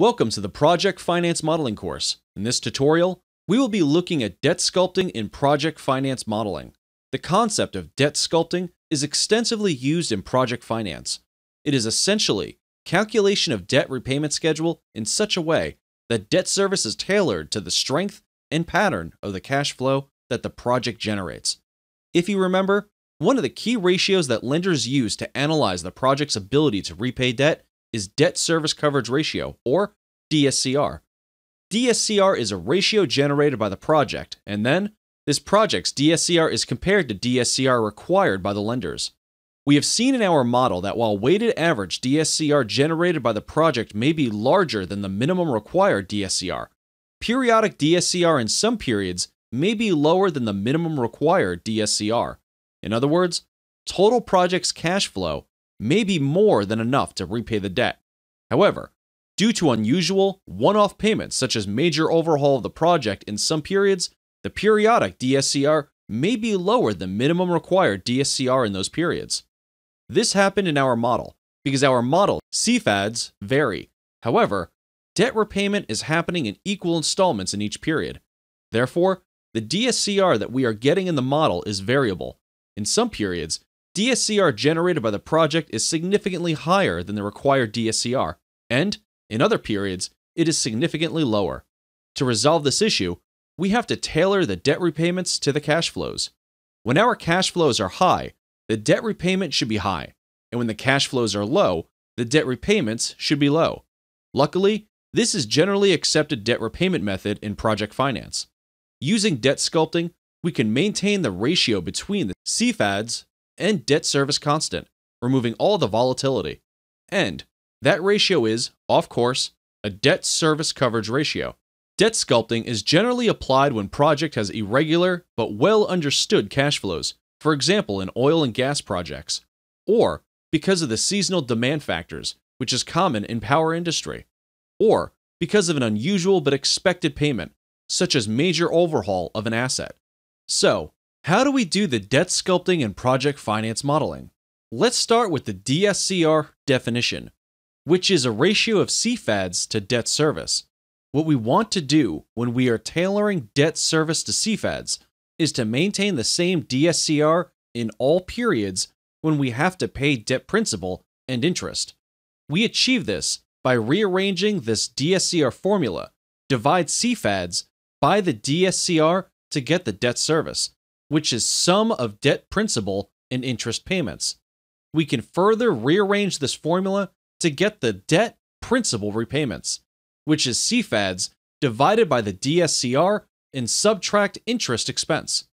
Welcome to the Project Finance Modeling course. In this tutorial, we will be looking at debt sculpting in project finance modeling. The concept of debt sculpting is extensively used in project finance. It is essentially calculation of debt repayment schedule in such a way that debt service is tailored to the strength and pattern of the cash flow that the project generates. If you remember, one of the key ratios that lenders use to analyze the project's ability to repay debt is debt service coverage ratio, or DSCR. DSCR is a ratio generated by the project, and then this project's DSCR is compared to DSCR required by the lenders. We have seen in our model that while weighted average DSCR generated by the project may be larger than the minimum required DSCR, periodic DSCR in some periods may be lower than the minimum required DSCR. In other words, total project's cash flow may be more than enough to repay the debt. However, due to unusual, one off payments such as major overhaul of the project in some periods, the periodic DSCR may be lower than minimum required DSCR in those periods. This happened in our model because our model CFADs vary. However, debt repayment is happening in equal installments in each period. Therefore, the DSCR that we are getting in the model is variable. In some periods, DSCR generated by the project is significantly higher than the required DSCR, and, in other periods, it is significantly lower. To resolve this issue, we have to tailor the debt repayments to the cash flows. When our cash flows are high, the debt repayment should be high, and when the cash flows are low, the debt repayments should be low. Luckily, this is generally accepted debt repayment method in project finance. Using debt sculpting, we can maintain the ratio between the CFADs and debt service constant, removing all the volatility. And that ratio is, of course, a debt service coverage ratio. Debt sculpting is generally applied when project has irregular but well understood cash flows, for example in oil and gas projects, or because of the seasonal demand factors, which is common in power industry, or because of an unusual but expected payment, such as major overhaul of an asset. So, how do we do the debt sculpting and project finance modeling? Let's start with the DSCR definition, which is a ratio of CFADs to debt service. What we want to do when we are tailoring debt service to CFADs is to maintain the same DSCR in all periods when we have to pay debt principal and interest. We achieve this by rearranging this DSCR formula, divide CFADs by the DSCR to get the debt service, which is sum of debt principal and interest payments. We can further rearrange this formula to get the debt principal repayments, which is CFADs divided by the DSCR and subtract interest expense.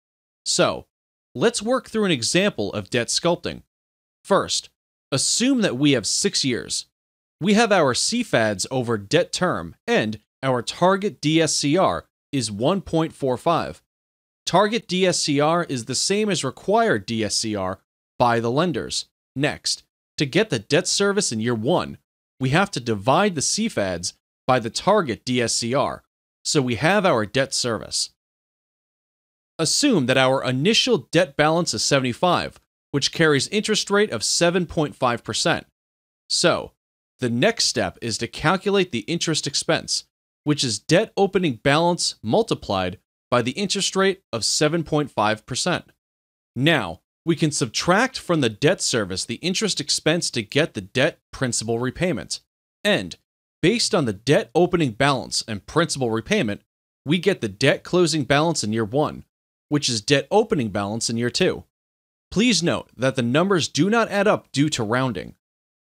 So, let's work through an example of debt sculpting. First, assume that we have six years. We have our CFADs over debt term, and our target DSCR is 1.45. Target DSCR is the same as required DSCR by the lenders. Next, to get the debt service in year one, we have to divide the CFADs by the target DSCR, so we have our debt service. Assume that our initial debt balance is 75, which carries interest rate of 7.5%. So, the next step is to calculate the interest expense, which is debt opening balance multiplied by the interest rate of 7.5%. Now, we can subtract from the debt service the interest expense to get the debt principal repayment. And, based on the debt opening balance and principal repayment, we get the debt closing balance in year one, which is debt opening balance in year two. Please note that the numbers do not add up due to rounding.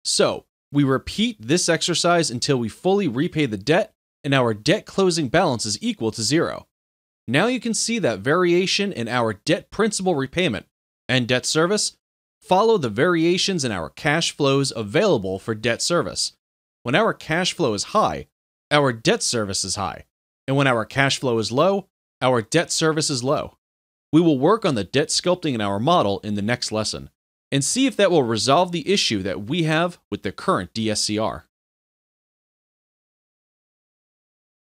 So, we repeat this exercise until we fully repay the debt and our debt closing balance is equal to zero. Now you can see that variation in our debt principal repayment and debt service follow the variations in our cash flows available for debt service. When our cash flow is high, our debt service is high, and when our cash flow is low, our debt service is low. We will work on the debt sculpting in our model in the next lesson and see if that will resolve the issue that we have with the current DSCR.